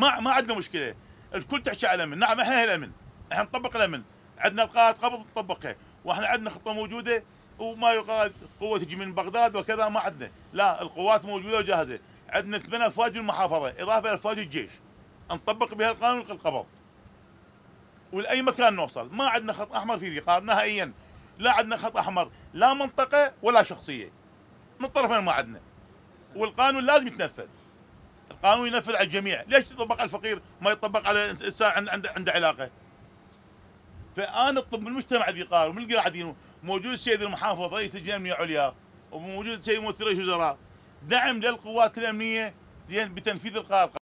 ما ما عندنا مشكلة. الكل تحكي على الأمن. نعم إحنا الأمن. إحنا نطبق الأمن. عندنا القاءات قبض نطبقها وإحنا عندنا خطة موجودة وما يقال قوة تجي من بغداد وكذا ما عندنا. لا القوات موجودة وجاهزة. عندنا ثمان أفواج المحافظه إضافة إلى أفواج الجيش. نطبق بها القانون القبض ولأي مكان نوصل. ما عندنا خط أحمر في ذي نهائيا. لا عندنا خط أحمر لا منطقة ولا شخصية. من الطرفين ما عندنا. والقانون لازم يتنفذ. القانون ينفذ على الجميع. ليش يطبق على الفقير ما يطبق على انسان عنده عنده علاقة؟ فأنا من المجتمع ذي قار ومن القاعدين موجود السيد المحافظ رئيس الجمعية العليا وموجود السيد ممثل الوزراء. دعم للقوات الأمنية بتنفيذ القرار.